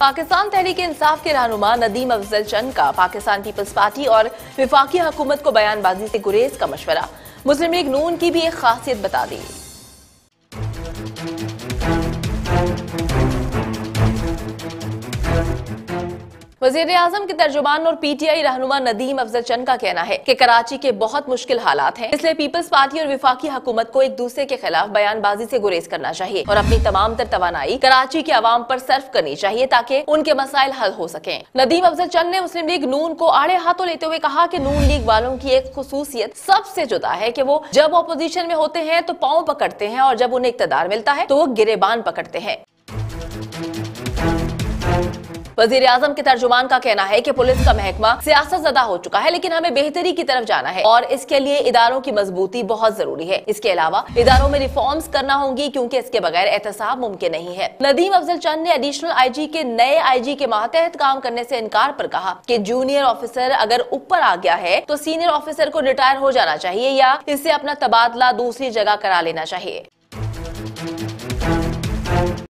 पाकिस्तान तहरीक इंसाफ के रहनुमा नदीम अफजल चंद का पाकिस्तान पीपल्स पार्टी और विफाकी हुकूमत को बयानबाजी से गुरेज का मशवरा। मुस्लिम लीग नून की भी एक खासियत बता दी। वज़ीर आज़म के तर्जुमान और पीटीआई रहनुमा नदीम अफजल चंद का कहना है कि कराची के बहुत मुश्किल हालात हैं, इसलिए पीपल्स पार्टी और विफाकी हुकूमत को एक दूसरे के खिलाफ बयानबाजी से गुरेज करना चाहिए और अपनी तमाम तर तवानाई कराची के आवाम पर सर्फ करनी चाहिए ताकि उनके मसाइल हल हो सके। नदीम अफजल चंद ने मुस्लिम लीग नून को आड़े हाथों लेते हुए कहा की नून लीग वालों की एक खसूसियत सबसे जुदा है की वो जब अपोजिशन में होते हैं तो पाँव पकड़ते हैं और जब उन्हें इकतदार मिलता है तो वो गिरेबान पकड़ते हैं। वज़ीर आज़म के तर्जुमान का कहना है की पुलिस का महकमा सियासत ज़्यादा हो चुका है, लेकिन हमें बेहतरी की तरफ़ जाना है और इसके लिए इदारों की मजबूती बहुत ज़रूरी है। इसके अलावा इदारों में रिफॉर्म्स करना होंगी, क्योंकि इसके बगैर एहतसाब मुमकिन नहीं है। नदीम अफजल चंद ने एडिशनल आईजी के नए आईजी के मातहत काम करने से इनकार पर कहा कि जूनियर ऑफिसर अगर ऊपर आ गया है तो सीनियर ऑफिसर को रिटायर हो जाना चाहिए या इससे अपना तबादला दूसरी जगह करा लेना चाहिए।